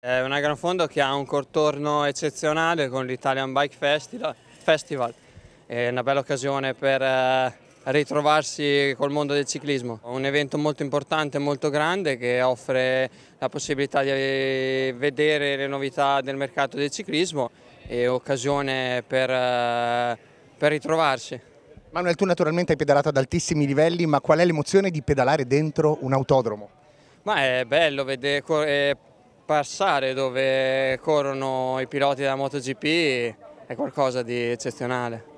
È una gran fondo che ha un contorno eccezionale con l'Italian Bike Festival, è una bella occasione per eh, ritrovarsi col mondo del ciclismo. Un evento molto importante, molto grande che offre la possibilità di vedere le novità del mercato del ciclismo e occasione per, eh, per ritrovarsi. Manuel, tu naturalmente hai pedalato ad altissimi livelli, ma qual è l'emozione di pedalare dentro un autodromo? Ma è bello vedere, passare dove corrono i piloti della MotoGP è qualcosa di eccezionale.